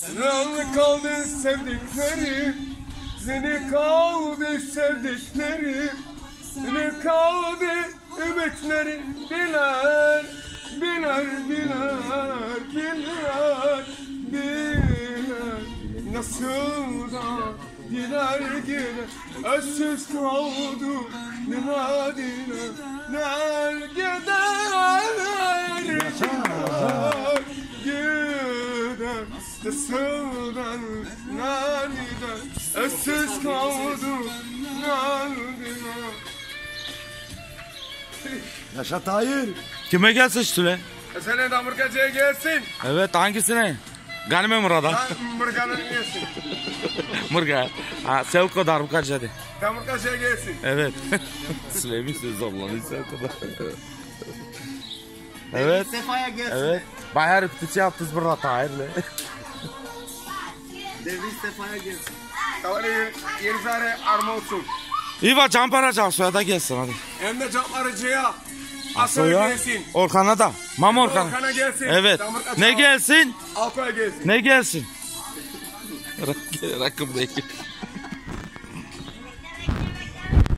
Sen kaldı sevdiklerim Seni kaldı sevdiklerim Seni kaldı ümitlerim Biler, biler, biler, biler, biler Nasıl da diler gider Özsüz kaldı diler diler Ner gider Nasıldan naniden Özsüz kaldı naniden Yaşa Tahir. Kime gelsin Süle? Sen damırkacıya gelsin Evet hangisine? Ganime Murat'a. Lan mırganın gelsin Mırga. Ha Sevko Darbukacı hadi. Damırkacıya gelsin Evet. Süleyman söz zorlanıyor Sevko'da. evet. Sefa'ya gelsin. Evet. Bayağı repetisiyon yaptınız burada Tahir'le. Devri Sefa'ya gelsin. Tavani yeri zare arma olsun İyi bak Campara Cansu'ya da gelsin hadi. Hem de camlarıcıya Asıl Soya. gelsin Orkan'a da. Mama Orkan. Orkan'a gelsin Evet. Ne gelsin? Alkoya gelsin Ne gelsin? Rak- Rakım değil.